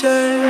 shame